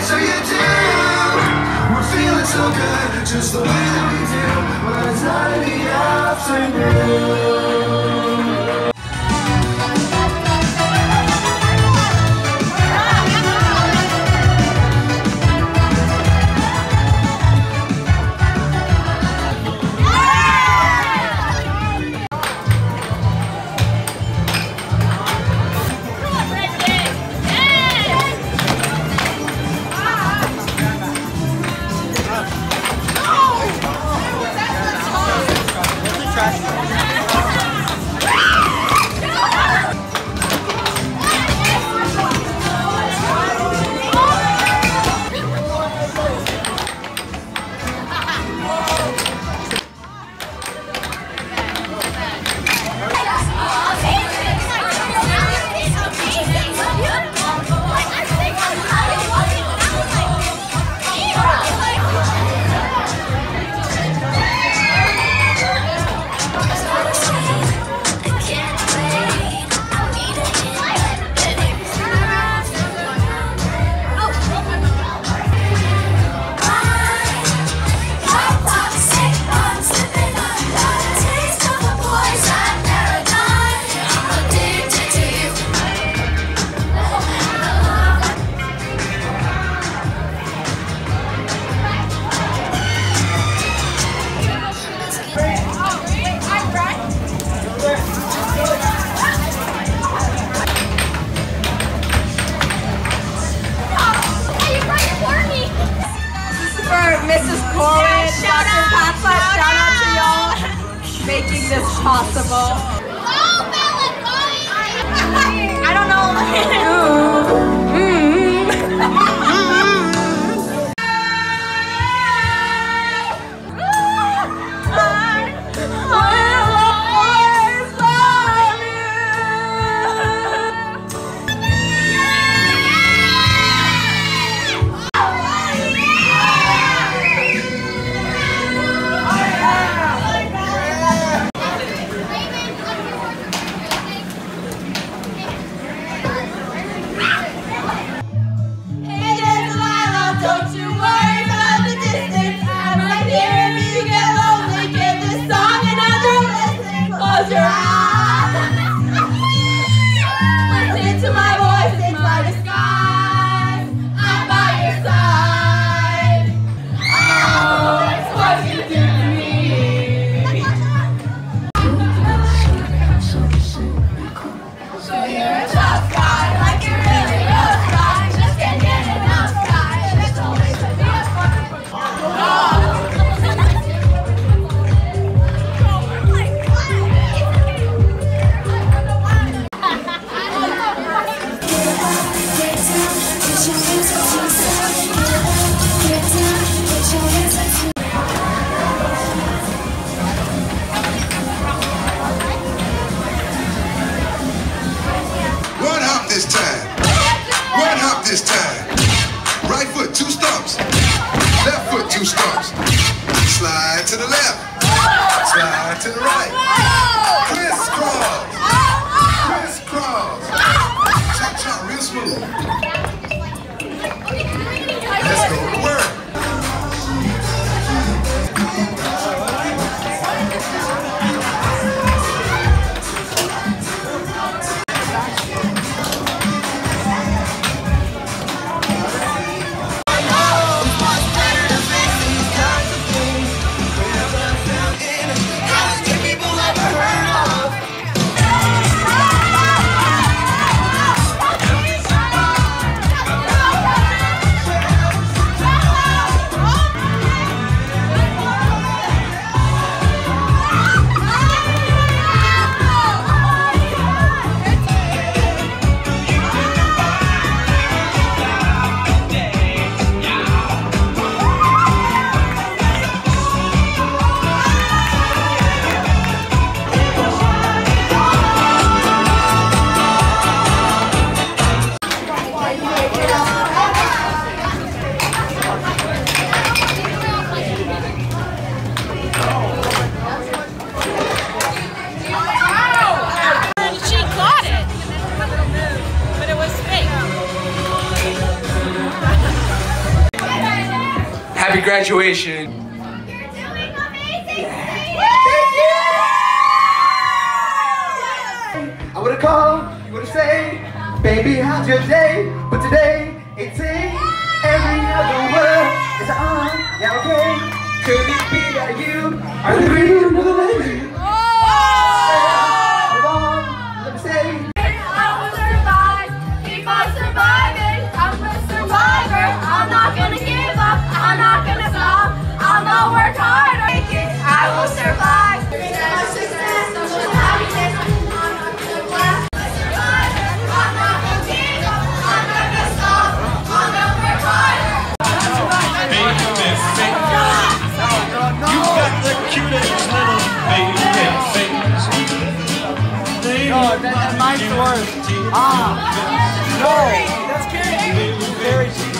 so you do. We're feeling so good, just the way that we do. It's not in the afternoon. Mrs. Corin, yeah, Dr. Papa, shout, shout out to y'all making this possible. Go, Bella, go! I don't know. Happy graduation. You're doing amazing. I would've called, you would've said, baby, how's your day? But today, it's every other word a uh, yeah, okay. Could it be that you are the real another lady? No, that, that mine's worst. Ah, no, that's Carrie. Very cheap.